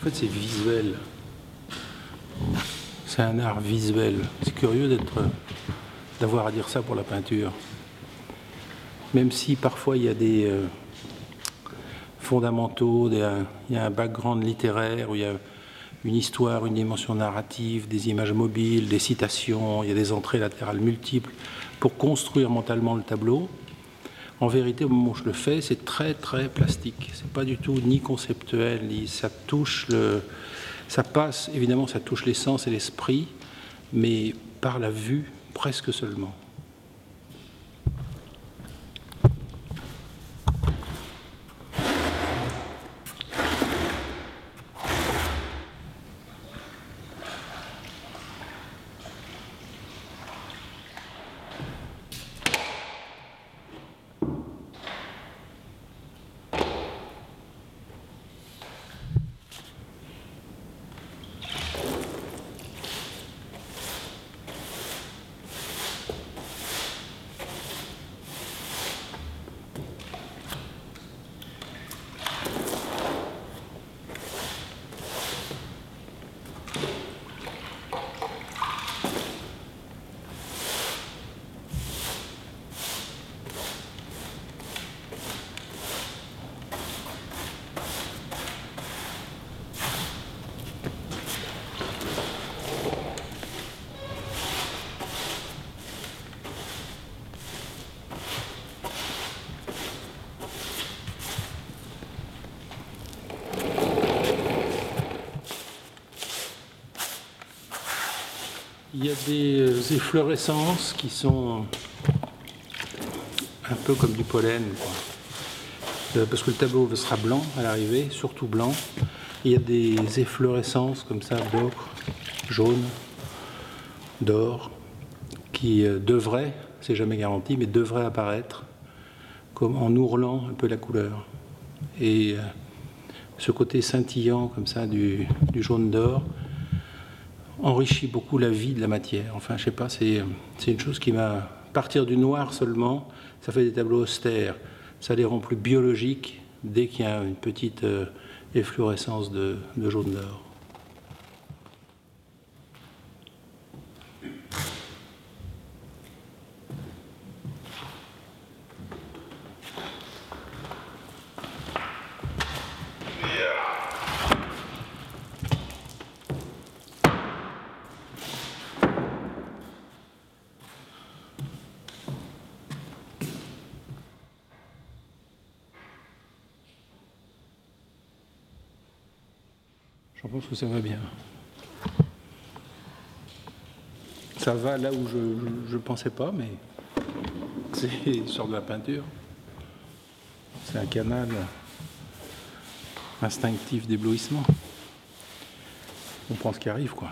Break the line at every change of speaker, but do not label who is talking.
fait, c'est visuel. C'est un art visuel. C'est curieux d'être, d'avoir à dire ça pour la peinture. Même si parfois il y a des euh, fondamentaux, il y a un background littéraire, où il y a une histoire, une dimension narrative, des images mobiles, des citations, il y a des entrées latérales multiples pour construire mentalement le tableau. En vérité, au moment où je le fais, c'est très très plastique. C'est pas du tout ni conceptuel, ni ça touche le, ça passe évidemment, ça touche l'essence et l'esprit, mais par la vue presque seulement. Il y a des euh, efflorescences qui sont un peu comme du pollen, euh, parce que le tableau sera blanc à l'arrivée, surtout blanc. Il y a des efflorescences comme ça d'ocre, jaune, d'or, qui euh, devraient, c'est jamais garanti, mais devraient apparaître comme en ourlant un peu la couleur. Et ce côté scintillant comme ça du jaune d'or, enrichit beaucoup la vie de la matière. Enfin, je sais pas, c'est une chose qui m'a. Partir du noir seulement, ça fait des tableaux austères. Ça les rend plus biologiques dès qu'il y a une petite euh, efflorescence de jaune d'or. Je pense que ça va bien. Ça va là où je ne pensais pas, mais c'est sur de la peinture. C'est un canal instinctif d'éblouissement. On prend ce qui arrive, quoi.